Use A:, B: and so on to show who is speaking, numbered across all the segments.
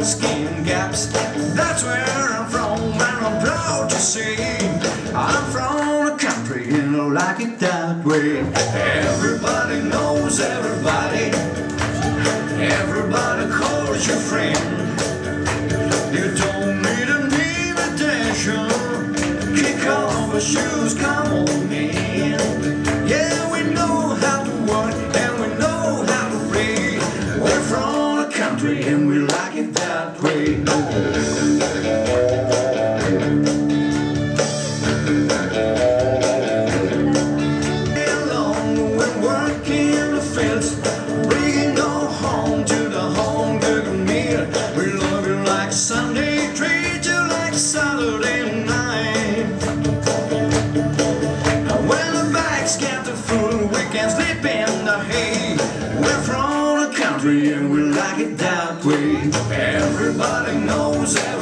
A: and skin gaps. That's where I'm from, and I'm proud to say I'm from a country, you know, like it that way. Everybody knows everybody. Everybody calls you friend. You don't need an invitation. Kick off your shoes, come on. Yeah.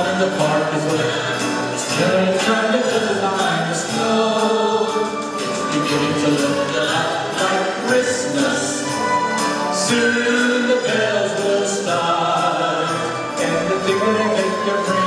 B: fun in the park is when still trying to put the line the snow. It's beginning to look a lot like Christmas. Soon the bells will start and the diggity make your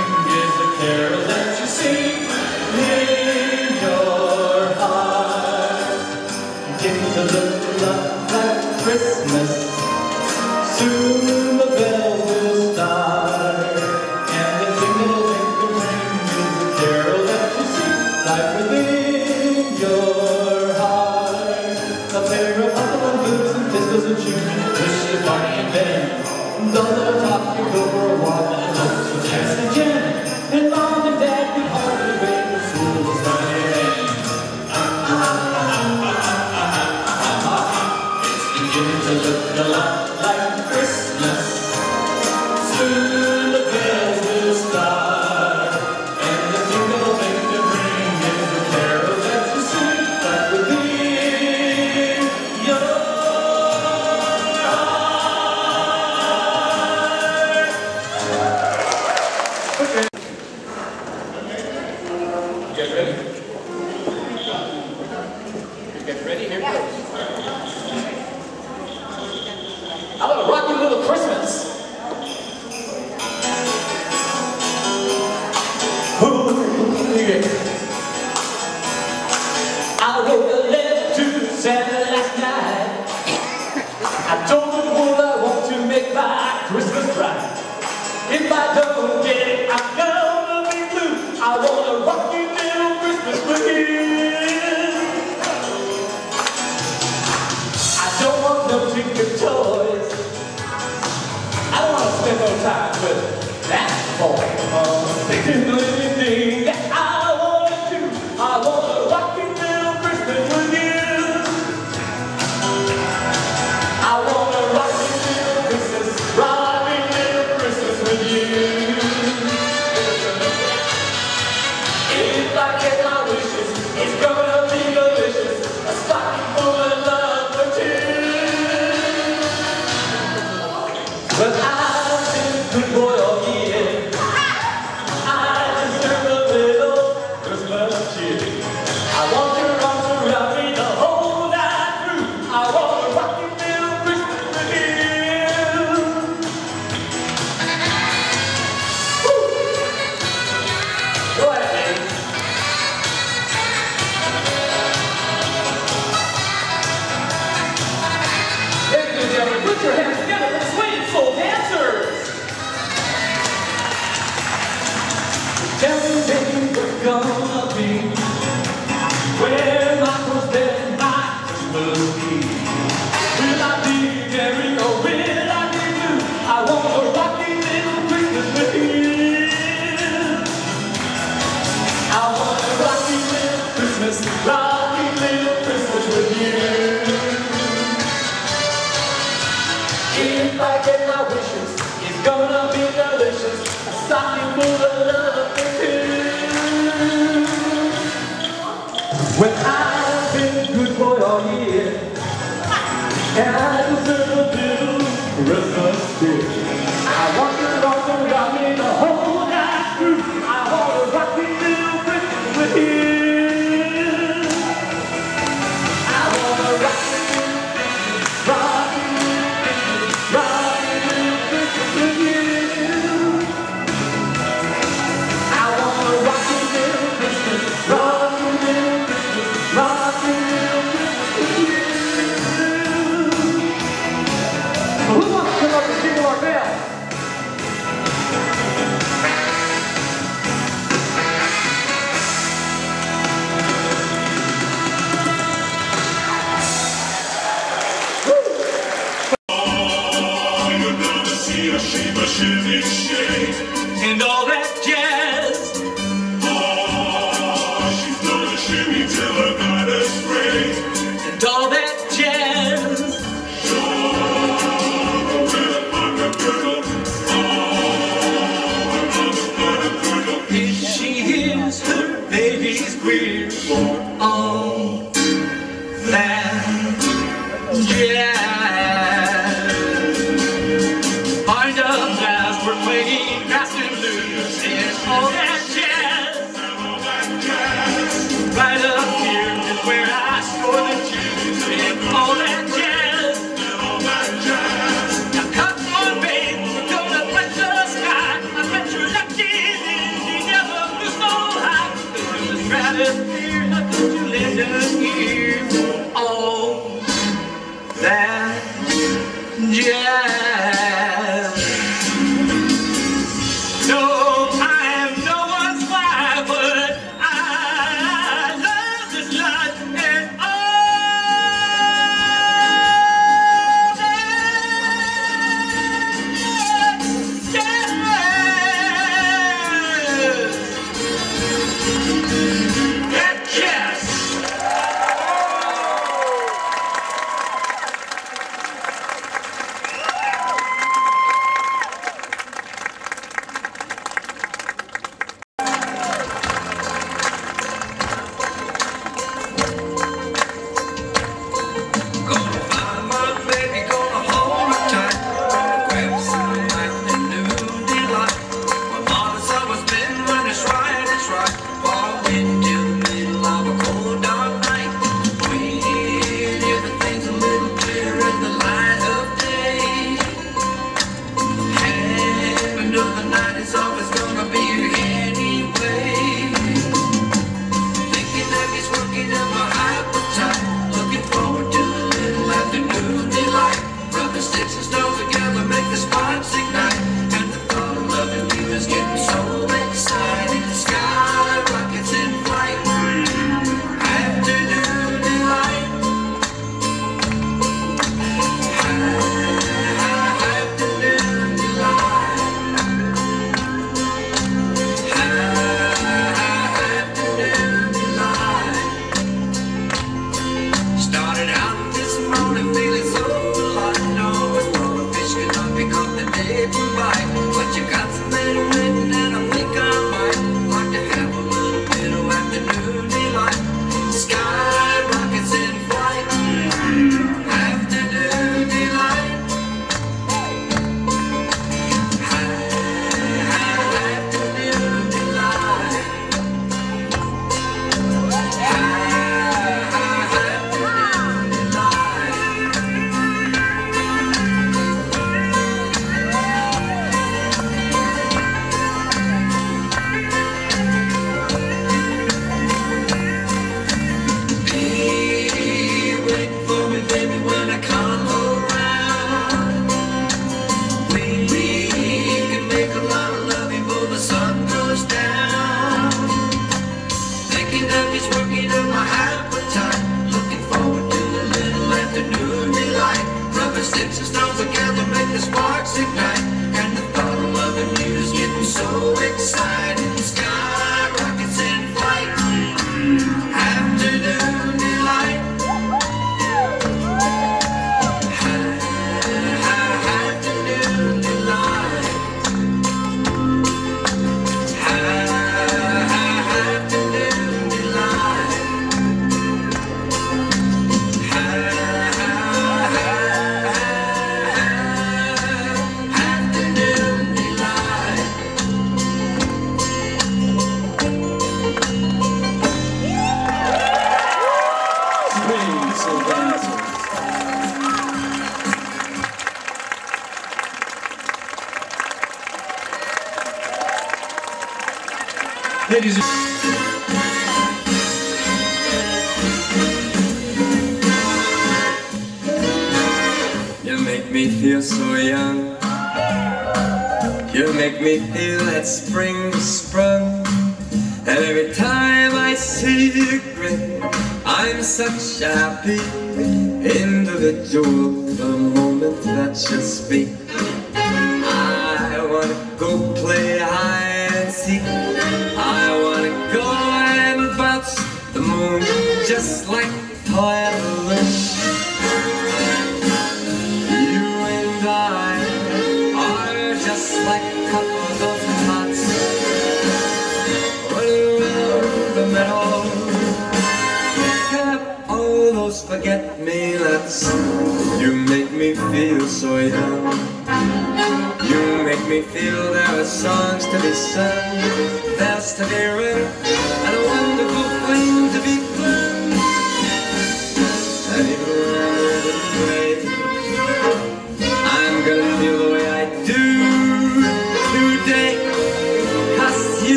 C: there's to be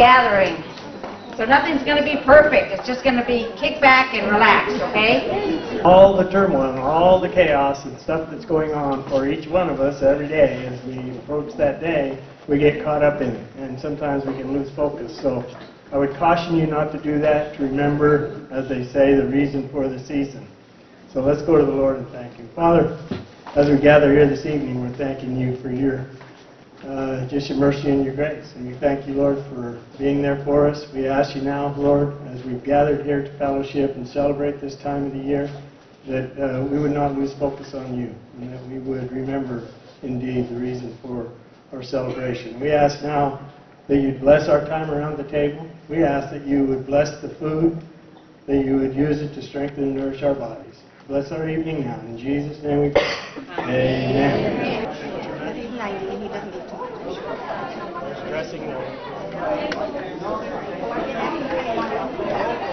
D: gathering. So nothing's going to be perfect. It's just going to be kick back and relax, okay?
E: all the turmoil all the chaos and stuff that's going on for each one of us every day as we approach that day, we get caught up in it, and sometimes we can lose focus. So I would caution you not to do that, to remember, as they say, the reason for the season. So let's go to the Lord and thank Him. Father, as we gather here this evening, we're thanking you for your, uh, just your mercy and your grace. And we thank you, Lord, for being there for us. We ask you now, Lord, as we've gathered here to fellowship and celebrate this time of the year, that uh, we would not lose focus on you, and that we would remember indeed the reason for our celebration. We ask now that you'd bless our time around the table. We ask that you would bless the food, that you would use it to strengthen and nourish our bodies. Bless our evening now. In Jesus' name we pray. Amen. Dressing note.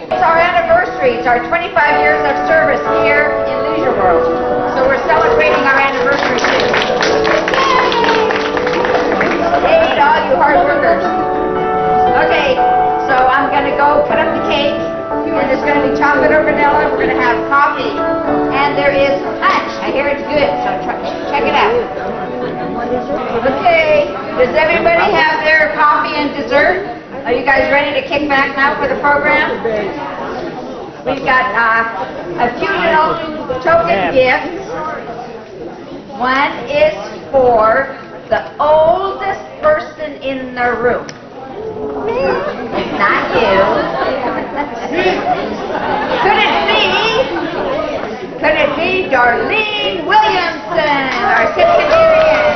D: It's our anniversary. It's our 25 years of service here in Leisure World. So we're celebrating our anniversary too. To all you hard workers. Okay, so I'm gonna go put up the cake. And there's gonna be chocolate or vanilla. We're gonna have coffee. And there is punch. I hear it's good, so check it out. Okay, does everybody have their coffee and dessert? Are you guys ready to kick back now for the program? We've got uh, a few little token gifts. One is for the oldest person in the room. It's not you. Could it be? Could it be Darlene Williamson, our centenarian?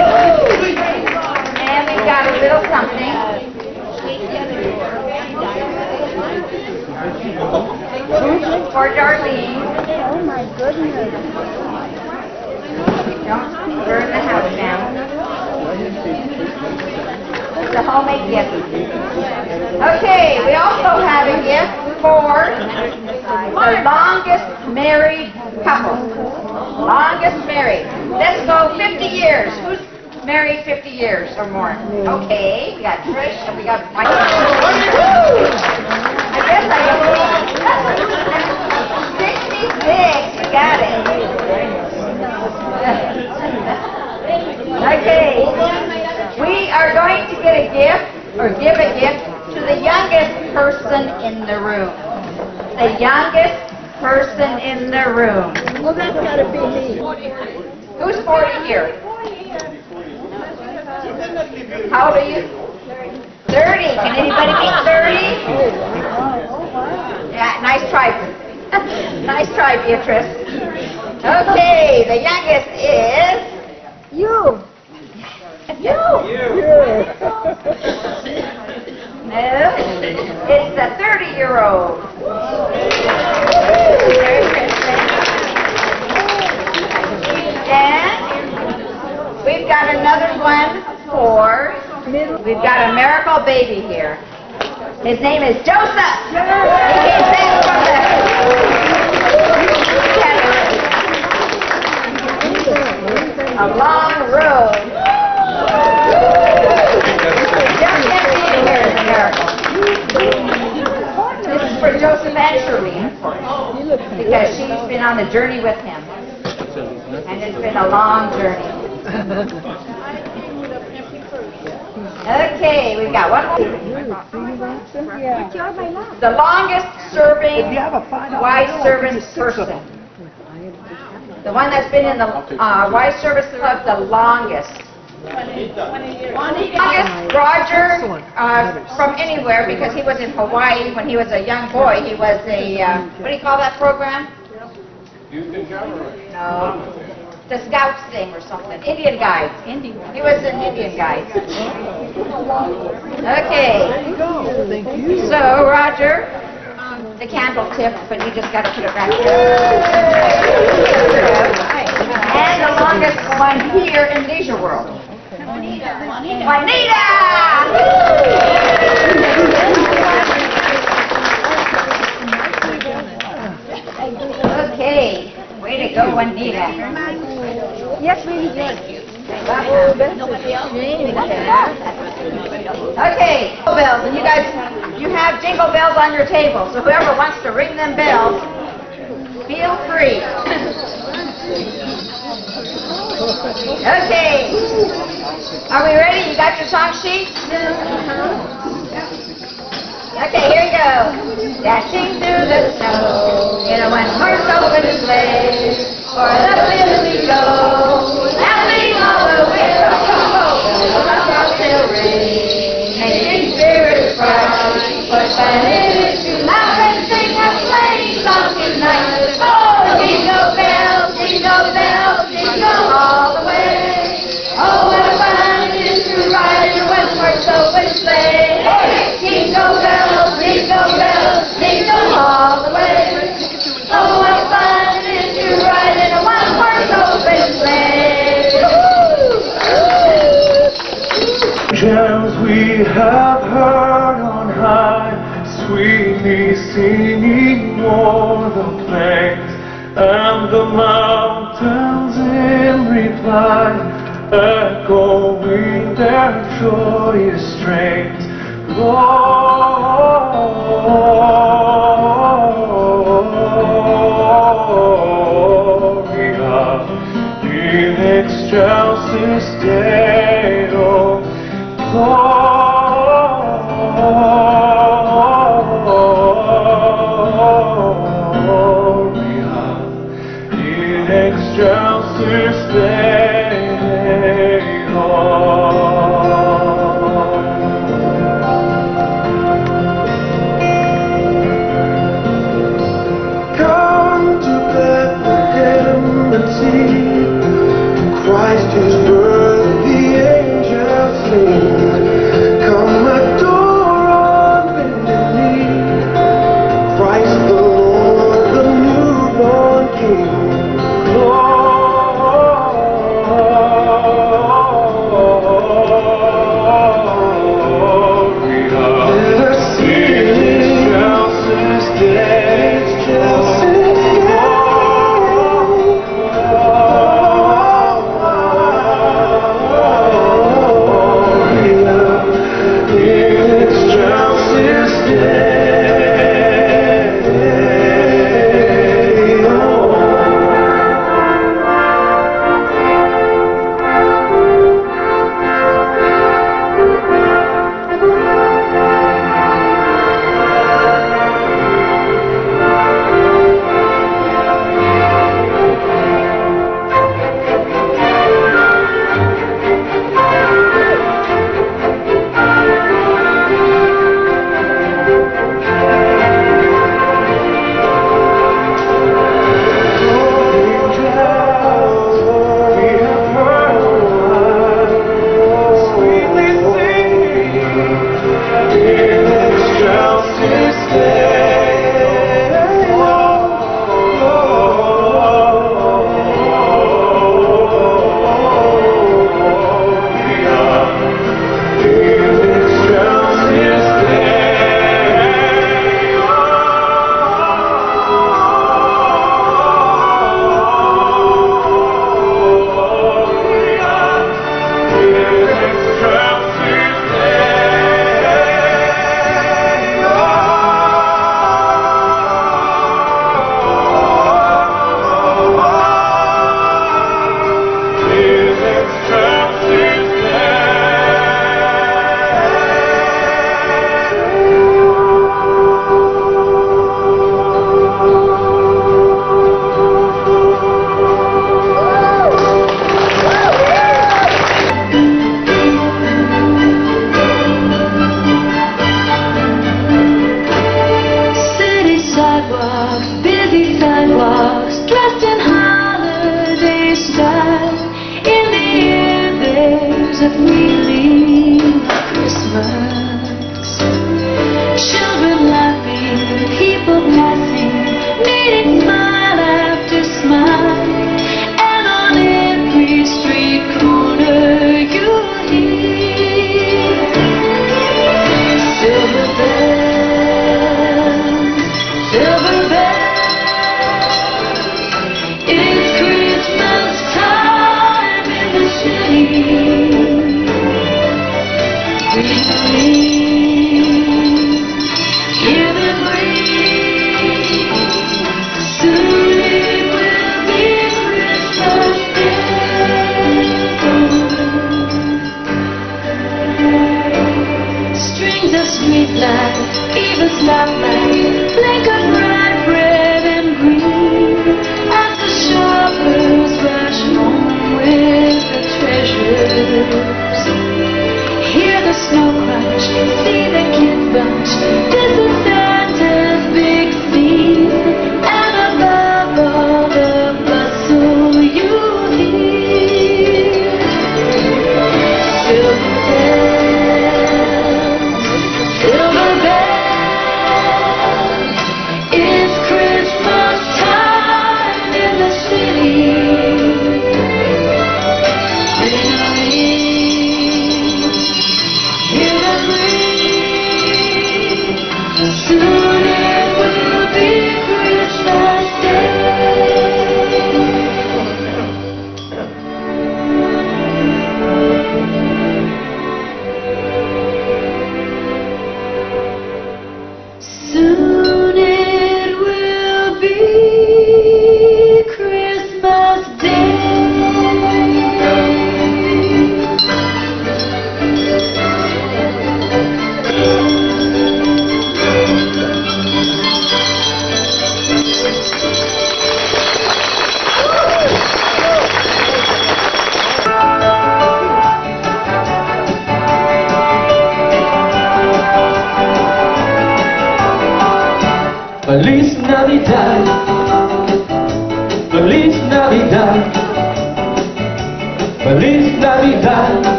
D: And we got a little something. For Darlene.
F: Oh my goodness.
D: Don't burn the house down. It's a homemade gift. Okay, we also have a gift for the longest married couple. Longest married. Let's go 50 years. Who's married 50 years or more? Mm. Okay, we got Trish and we got Mike. Oh, I guess I got 66. We got it. Okay, we are going to get a gift, or give a gift, to the youngest person in the room. The youngest person in the room.
F: Well, that's gotta be me.
D: Who's 40 here? How old are you? 30. 30. Can anybody beat 30? Yeah, nice try. nice try, Beatrice. Okay, the youngest is
F: You.
D: you. No, it's the 30-year-old. And we've got another one for, we've got a miracle baby here. His name is Joseph. A long road. A miracle. This is for Joseph and because she's been on a journey with him. And it's been a long journey. Okay, we've got one more.
F: Yeah.
D: The longest serving Y service person. The one that's been in the uh, Y service club the longest. Longest, Roger, uh, from anywhere, because he was in Hawaii when he was a young boy. He was a, uh, what do you call that program? No. The Scouts thing or something. Indian Guides. Indian. He was an Indian guide. Okay. So, Roger, the candle tip, but you just got to put it back there. And the longest one here in Leisure World. Juanita! Okay, way to go, Juanita.
F: Yes, we did.
D: Okay, jingle bells, and you guys, you have jingle bells on your table, so whoever wants to ring them bells, feel free. Okay, are we ready? You got your song sheet? Okay, here we go. Dashing through the snow in a one-horse open sleigh, for in
G: echoing their joyous strains. Gloria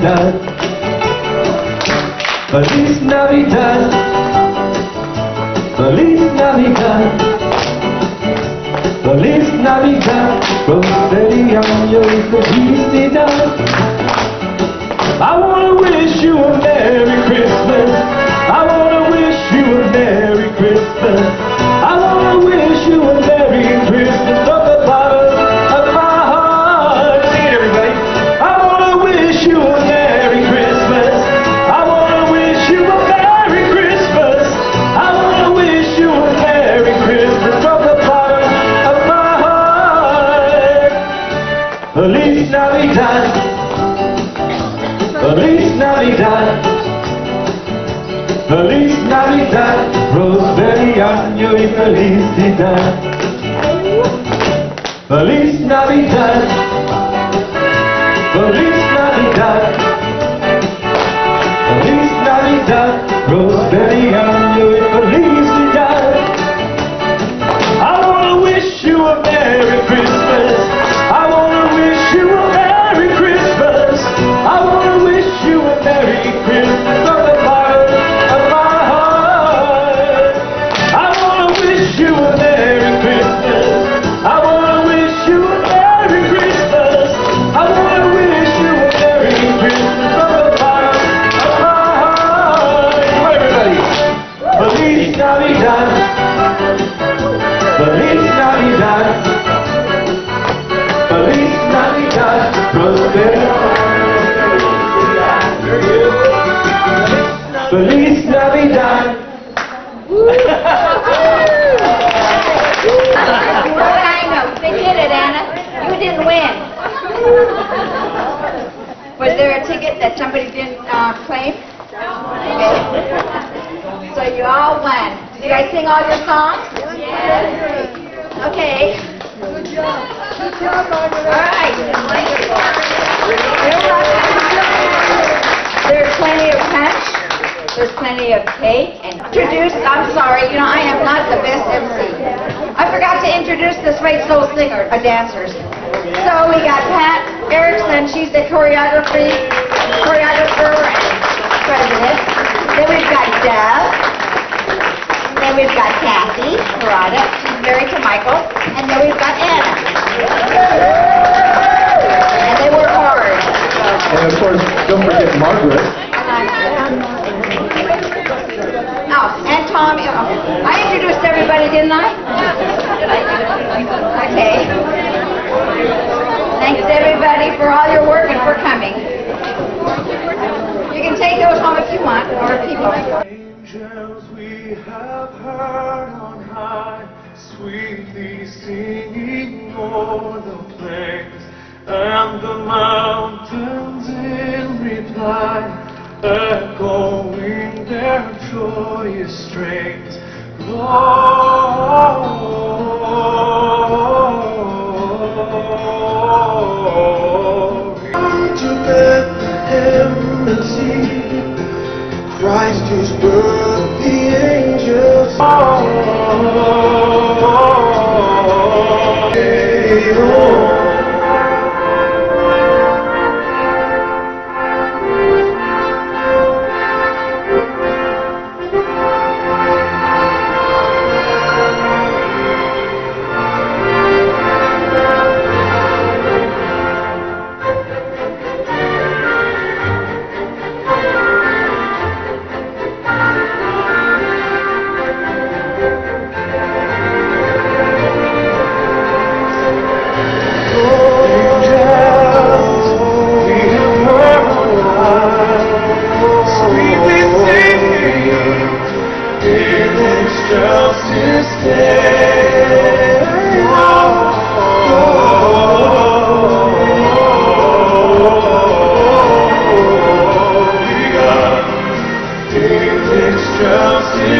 B: 的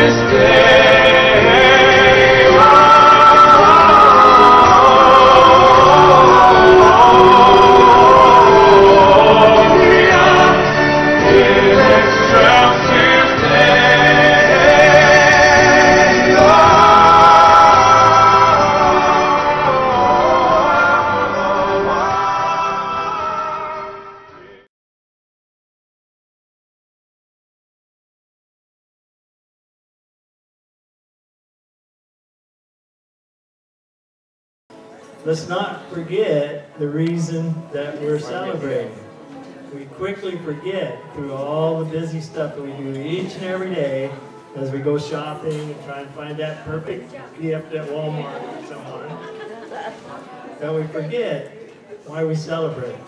B: this day.
H: Let's not forget the reason that we're celebrating. We quickly forget through all the busy stuff that we do each and every day as we go shopping and try and find that perfect gift at Walmart or someone. That we forget why we celebrate.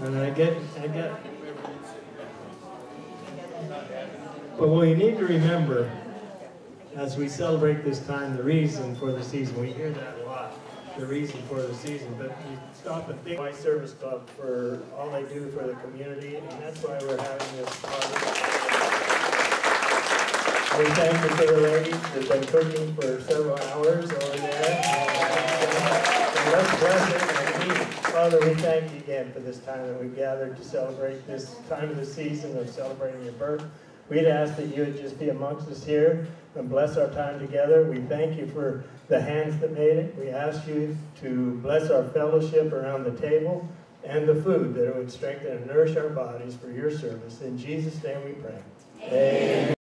H: And I get, I get. But what we need to remember as we celebrate this time, the reason for the season, we hear that the reason for the season, but you stop and think, my service club for all they do for the community, and that's why we're having this party. We thank the ladies that have been cooking for several hours over there. And let's bless it and eat. Father, we thank you again for this time that we've gathered to celebrate this time of the season of celebrating your birth. We'd ask that you would just be amongst us here and bless our time together. We thank you for the hands that made it. We ask you to bless our fellowship around the table and the food that it would strengthen and nourish our bodies for your service. In Jesus' name we pray. Amen.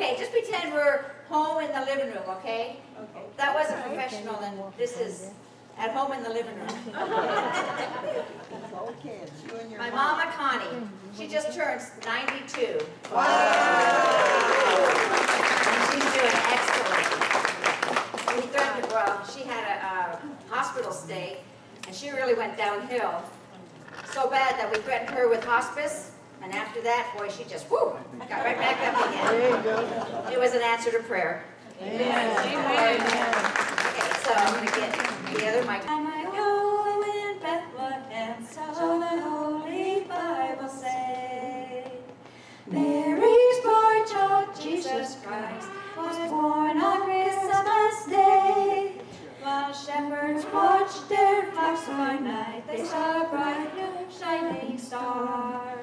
I: Okay, just pretend we're home in the living room, okay? Okay. That wasn't professional, and this is at home in the living room. My mama Connie, she just turned 92. Wow! And she's doing excellent. We threatened to, well, she had a, uh hospital stay, and she really went downhill. So bad that we threatened her with hospice, and after that, boy, she just, whoo, got right back up again. There you go. It was an answer to prayer. Amen. Okay,
D: so I'm gonna get the other mic.
H: I might go in Bethlehem, so the Holy Bible say. Mary's boy child, Jesus Christ, was born on Christmas Day. While shepherds watched their flocks by night, they saw a bright new shining star.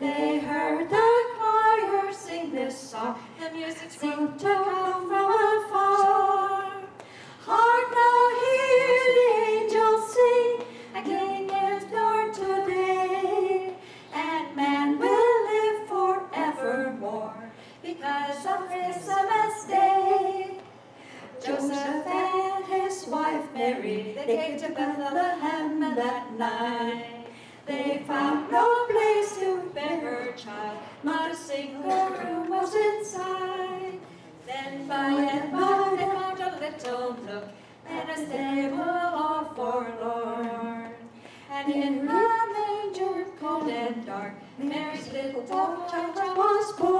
H: They heard the choir sing this song, the music seemed to come from afar. Hark now, hear the angels sing, a king is born today, and man will live forevermore because of Christmas Day. Joseph and his wife Mary, they came to Bethlehem that night. They found no place to bear her child, not a single room was inside. Then by and by they found a little nook and a stable all forlorn. And in the manger cold and dark, Mary's little child was born.